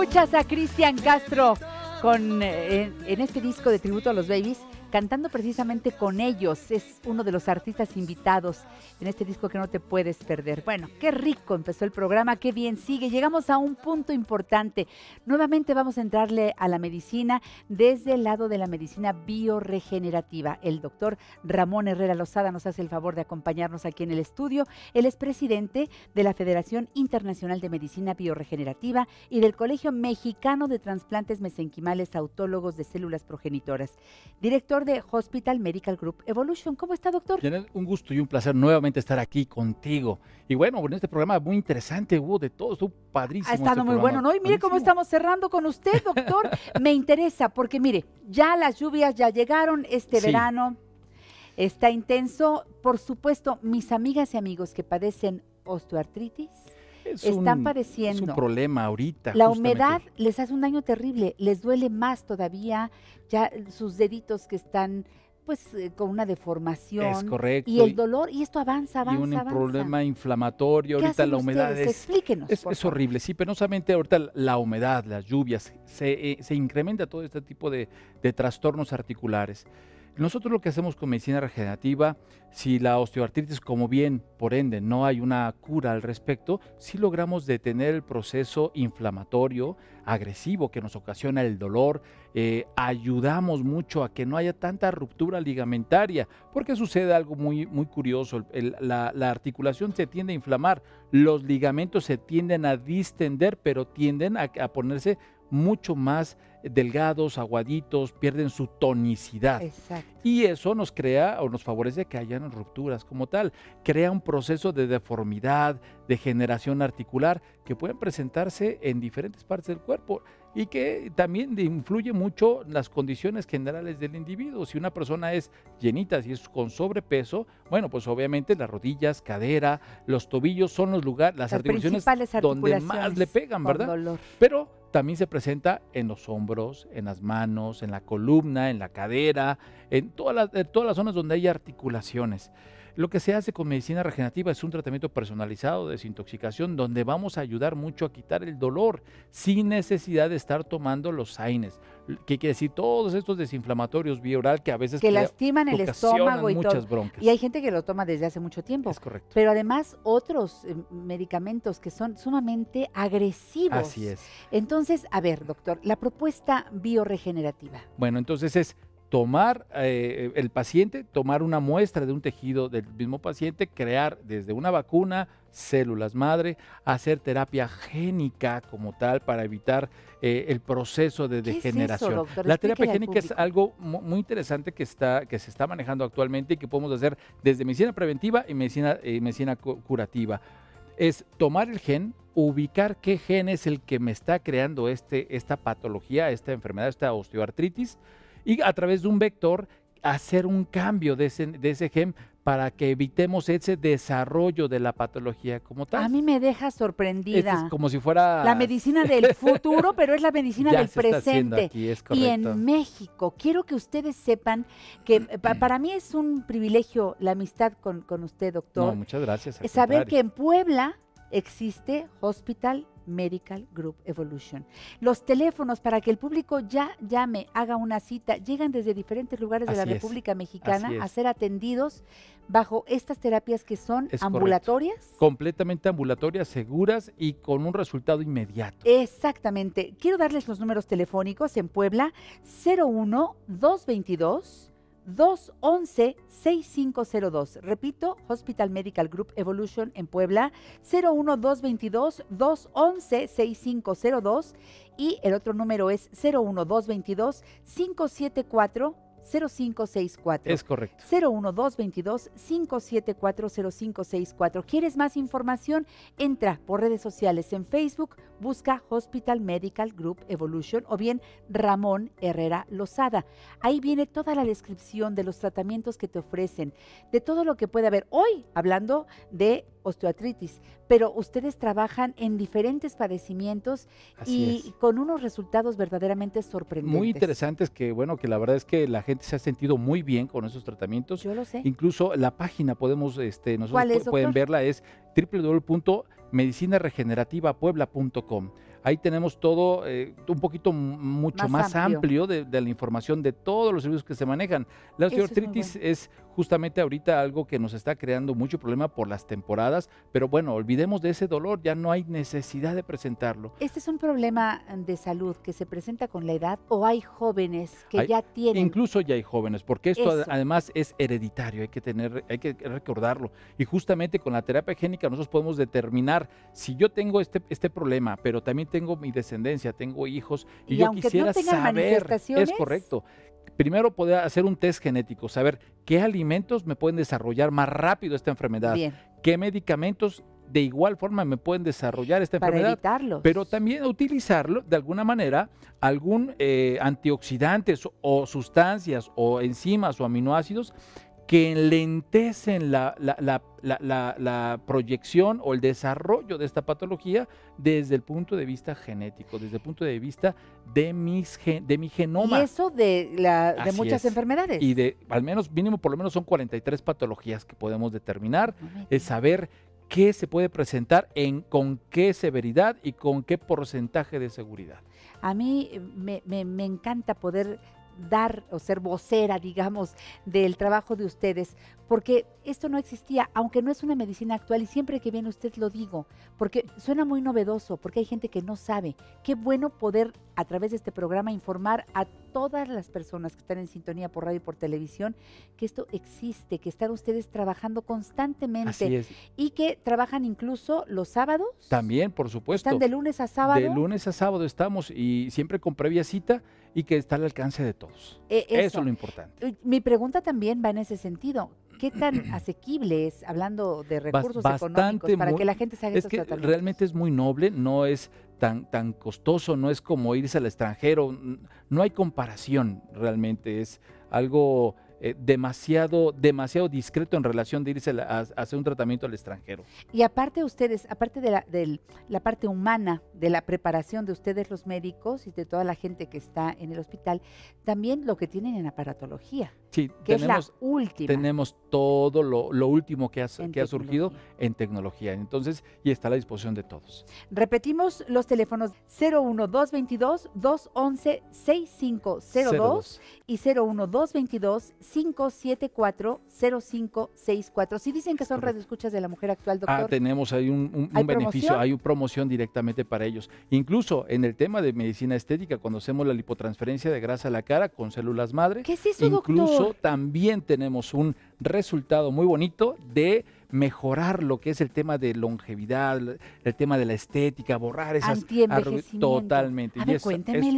¿Cómo escuchas a Cristian Castro con, eh, en este disco de tributo a los babies? Cantando precisamente con ellos. Es uno de los artistas invitados en este disco que no te puedes perder. Bueno, qué rico empezó el programa, qué bien sigue. Llegamos a un punto importante. Nuevamente vamos a entrarle a la medicina desde el lado de la medicina bioregenerativa. El doctor Ramón Herrera Lozada nos hace el favor de acompañarnos aquí en el estudio. Él es presidente de la Federación Internacional de Medicina Bioregenerativa y del Colegio Mexicano de Transplantes Mesenquimales Autólogos de Células Progenitoras. Director de Hospital Medical Group Evolution. ¿Cómo está, doctor? un gusto y un placer nuevamente estar aquí contigo. Y bueno, en este programa muy interesante, hubo de todo, estuvo padrísimo. Ha estado este muy bueno, ¿no? Y mire cómo estamos cerrando con usted, doctor. Me interesa, porque mire, ya las lluvias ya llegaron este verano, está intenso. Por supuesto, mis amigas y amigos que padecen osteoartritis, están padeciendo. Es un problema ahorita. La humedad les hace un daño terrible, les duele más todavía, ya sus deditos que están pues eh, con una deformación. Es correcto. Y el dolor, y esto avanza, avanza, Y un problema inflamatorio, ahorita la humedad es, Explíquenos, es, horrible, sí, penosamente ahorita la humedad, las lluvias, se, eh, se incrementa todo este tipo de, de trastornos articulares. Nosotros lo que hacemos con medicina regenerativa, si la osteoartritis, como bien, por ende, no hay una cura al respecto, sí logramos detener el proceso inflamatorio, agresivo que nos ocasiona el dolor, eh, ayudamos mucho a que no haya tanta ruptura ligamentaria, porque sucede algo muy, muy curioso, la, articulación se tiende a inflamar, los ligamentos se tienden a distender, pero tienden a, a ponerse mucho más delgados, aguaditos, pierden su tonicidad. Y eso nos crea o nos favorece que hayan rupturas como tal. Crea un proceso de deformidad, degeneración articular que pueden presentarse en diferentes partes del cuerpo y que también influye mucho las condiciones generales del individuo. Si una persona es llenita, si es con sobrepeso, bueno, pues obviamente las rodillas, cadera, los tobillos son los lugares, las, articulaciones, donde más le pegan, ¿verdad? Pero también se presenta en los hombros, en las manos, en la columna, en la cadera, en todas las, en todas las zonas donde hay articulaciones. Lo que se hace con medicina regenerativa es un tratamiento personalizado de desintoxicación donde vamos a ayudar mucho a quitar el dolor sin necesidad de estar tomando los AINES. ¿Qué quiere decir? Todos estos desinflamatorios vía oral que a veces que lastiman el estómago y muchas todo. broncas. Y hay gente que lo toma desde hace mucho tiempo. Es correcto. Pero además otros eh, medicamentos que son sumamente agresivos. Así es. Entonces, a ver, doctor, la propuesta bioregenerativa. Bueno, entonces es tomar eh, el paciente, tomar una muestra de un tejido del mismo paciente, crear desde una vacuna células madre, hacer terapia génica como tal para evitar eh, el proceso de degeneración. La terapia génica es algo muy interesante que, está, que se está manejando actualmente y que podemos hacer desde medicina preventiva y medicina, eh, medicina curativa. Es tomar el gen, ubicar qué gen es el que me está creando este, esta patología, esta enfermedad, esta osteoartritis, y a través de un vector hacer un cambio de ese, de ese gen para que evitemos ese desarrollo de la patología como tal. A mí me deja sorprendida. Es como si fuera... La medicina del futuro, pero es la medicina del presente. Aquí, es y en México, quiero que ustedes sepan que eh, para mí es un privilegio la amistad con, con usted, doctor. No, muchas gracias. Saber que en Puebla existe Hospital Medical Group Evolution. Los teléfonos para que el público ya llame, haga una cita, llegan desde diferentes lugares de la República Mexicana a ser atendidos bajo estas terapias que son ambulatorias. Completamente ambulatorias, seguras y con un resultado inmediato. Exactamente. Quiero darles los números telefónicos en Puebla 01 222 211-6502. Repito, Hospital Medical Group Evolution en Puebla, 01222-211-6502 y el otro número es 01222 574 0564. Es correcto. 01222-574-0564. ¿Quieres más información? Entra por redes sociales en Facebook, busca Hospital Medical Group Evolution o bien Ramón Herrera Lozada. Ahí viene toda la descripción de los tratamientos que te ofrecen, de todo lo que puede haber. Hoy hablando de osteoartritis, pero ustedes trabajan en diferentes padecimientos y con unos resultados verdaderamente sorprendentes. Muy interesantes que, bueno, que la verdad es que la gente se ha sentido muy bien con esos tratamientos. Yo lo sé. Incluso la página podemos, este, nosotros pueden verla, es www.medicinaregenerativapuebla.com. ahí tenemos todo eh, un poquito mucho más, amplio, de, la información de todos los servicios que se manejan. La osteoartritis es, justamente ahorita algo que nos está creando mucho problema por las temporadas, pero bueno, olvidemos de ese dolor, ya no hay necesidad de presentarlo. ¿Este es un problema de salud que se presenta con la edad o hay jóvenes que ya tienen? Incluso ya hay jóvenes, porque esto además es hereditario, hay que tener, hay que recordarlo. Y justamente con la terapia génica nosotros podemos determinar si yo tengo este, este problema, pero también tengo mi descendencia, tengo hijos, y, yo quisiera saber, es correcto, primero poder hacer un test genético, saber qué alimentos me pueden desarrollar más rápido esta enfermedad, qué medicamentos de igual forma me pueden desarrollar esta Para enfermedad, evitarlos. pero también utilizarlo de alguna manera algún eh, antioxidantes o sustancias o enzimas o aminoácidos que enlentecen la, la, proyección o el desarrollo de esta patología desde el punto de vista genético, desde el punto de vista de, mis, de mi genoma. Y eso de, de muchas enfermedades. Y de, al menos, mínimo, por lo menos son 43 patologías que podemos determinar, es saber qué se puede presentar, en con qué severidad y con qué porcentaje de seguridad. A mí me, me, me encanta poder dar o ser vocera, digamos, del trabajo de ustedes, porque esto no existía, aunque no es una medicina actual y siempre que viene usted lo digo, porque suena muy novedoso, porque hay gente que no sabe. Qué bueno poder a través de este programa informar a todas las personas que están en sintonía por radio y por televisión que esto existe, que están ustedes trabajando constantemente y que trabajan incluso los sábados. También, por supuesto. Están de lunes a sábado. De lunes a sábado estamos y siempre con previa cita y que está al alcance de todos. E, eso es lo importante. Mi pregunta también va en ese sentido. ¿Qué tan asequible es, hablando de recursos económicos, para que la gente se haga Es que realmente es muy noble, no es tan, tan costoso, no es como irse al extranjero, no hay comparación realmente, es algo eh, demasiado, demasiado discreto en relación de irse a, hacer un tratamiento al extranjero. Y aparte ustedes, aparte de la, de la parte humana, de la preparación de ustedes los médicos y de toda la gente que está en el hospital, también lo que tienen en aparatología. Sí, que tenemos, es la última. Tenemos todo lo, lo último que, ha, que ha surgido en tecnología. Entonces, y está a la disposición de todos. Repetimos los teléfonos 01222 211 6502 y 01222 574-0564. Si dicen que son radioescuchas de la mujer actual, ah, doctor. Ah, tenemos ahí un, beneficio, hay una promoción directamente para ellos. Incluso en el tema de medicina estética, cuando hacemos la lipotransferencia de grasa a la cara con células madre, ¿Qué es eso, incluso también tenemos un resultado muy bonito de mejorar lo que es el tema de longevidad, el tema de la estética, borrar esas totalmente. y es,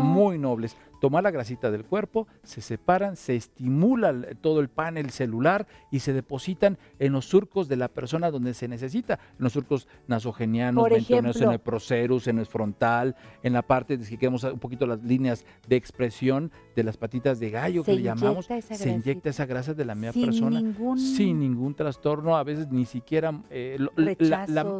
muy nobles. Tomar la grasita del cuerpo, se separan, se estimula todo el panel celular y se depositan en los surcos de la persona donde se necesita, en los surcos nasogenianos, en el procerus, en el frontal, en la parte de si queremos un poquito las líneas de expresión de las patitas de gallo que le llamamos, se inyecta esa grasa de la misma persona sin ningún trastorno, a veces ni siquiera eh,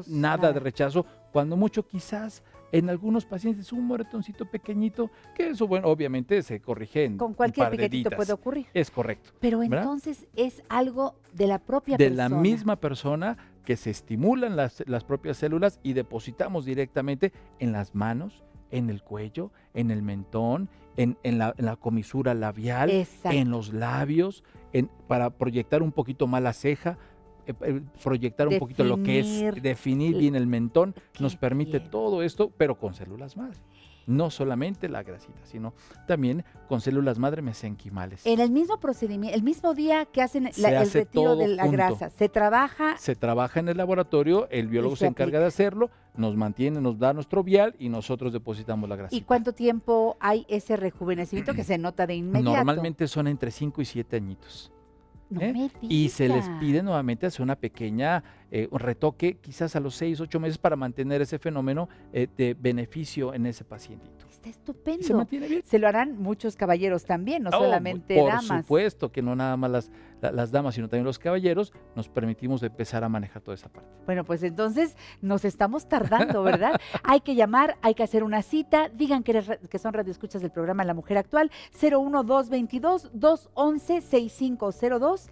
nada, de rechazo, cuando mucho quizás en algunos pacientes un moretoncito pequeñito, que eso, bueno, obviamente se corrige en Con cualquier piquetito puede ocurrir. Es correcto. Pero entonces es algo de la propia de persona. De la misma persona que se estimulan las, las propias células y depositamos directamente en las manos, en el cuello, en el mentón, en, la, comisura labial, en los labios, en, para proyectar un poquito más la ceja, proyectar un poquito lo que es definir bien el mentón, nos permite todo esto, pero con células madre. No solamente la grasita, sino también con células madre mesenquimales. En el mismo procedimiento, el mismo día que hacen el retiro de la grasa, se trabaja. Se trabaja en el laboratorio, el biólogo se, encarga de hacerlo, nos mantiene, nos da nuestro vial y nosotros depositamos la grasa. ¿Y cuánto tiempo hay ese rejuvenecimiento que se nota de inmediato? Normalmente son entre 5 y 7 añitos. ¿Eh? y se les pide nuevamente hacer una pequeña eh, un retoque, quizás a los 6, 8 meses, para mantener ese fenómeno eh, de beneficio en ese pacientito. Está estupendo. Se mantiene bien. Se lo harán muchos caballeros también, no oh, solamente damas. Por supuesto que no nada más las, las damas, sino también los caballeros, nos permitimos empezar a manejar toda esa parte. Bueno, pues entonces nos estamos tardando, ¿verdad? hay que llamar, hay que hacer una cita, digan que, que son radioescuchas del programa La Mujer Actual, 01222 211 6502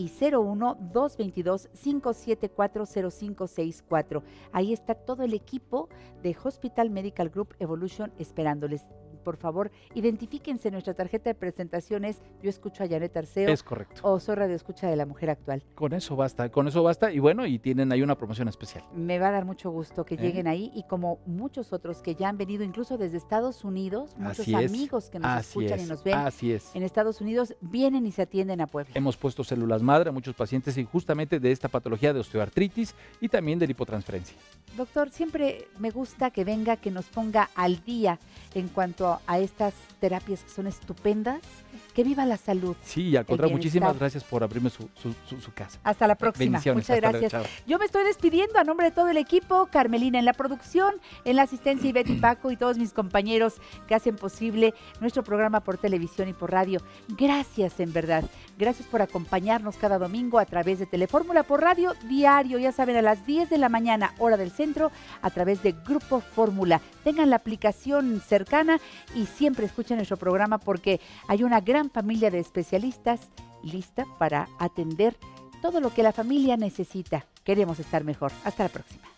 y 01-222-574-0564. Ahí está todo el equipo de Hospital Medical Group Evolution esperándoles por favor, identifíquense. Nuestra tarjeta de presentaciones Yo escucho a Janet Arceo. Es correcto. O Soy Radio Escucha de la Mujer Actual. Con eso basta, con eso basta. Y bueno, y tienen ahí una promoción especial. Me va a dar mucho gusto que ¿Eh? lleguen ahí y como muchos otros que ya han venido incluso desde Estados Unidos, muchos amigos que nos escuchan y nos ven Así es. en Estados Unidos, vienen y se atienden a Puebla. Hemos puesto células madre a muchos pacientes y justamente de esta patología de osteoartritis y también de lipotransferencia. Doctor, siempre me gusta que venga, que nos ponga al día en cuanto a estas terapias que son estupendas. Que viva la salud. Sí, al contrario, muchísimas gracias por abrirme su, casa. Hasta la próxima. Muchas gracias. Yo me estoy despidiendo a nombre de todo el equipo, Carmelina en la producción, en la asistencia y Betty Paco y todos mis compañeros que hacen posible nuestro programa por televisión y por radio. Gracias, en verdad. Gracias por acompañarnos cada domingo a través de Telefórmula por radio diario, ya saben, a las 10 de la mañana, hora del centro, a través de Grupo Fórmula. Tengan la aplicación cercana y siempre escuchen nuestro programa porque hay gran familia de especialistas lista para atender todo lo que la familia necesita. Queremos estar mejor. Hasta la próxima.